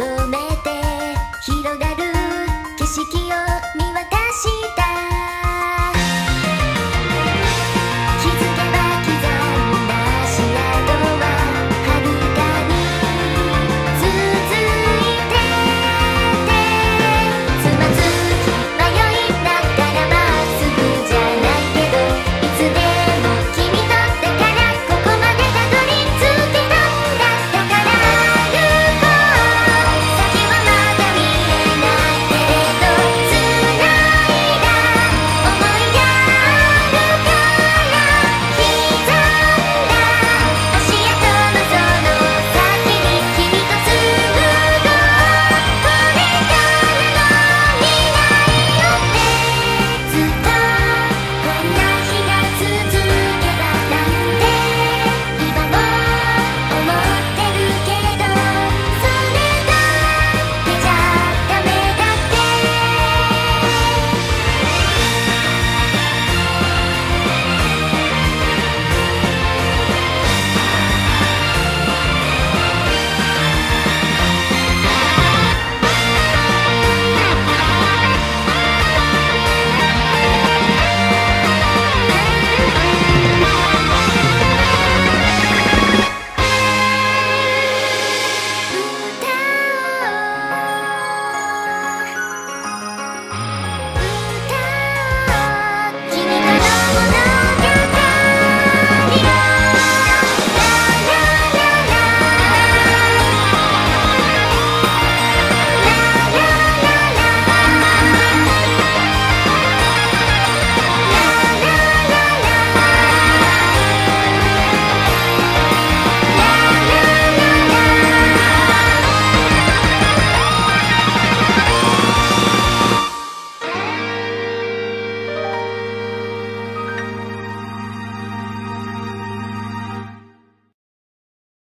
the man.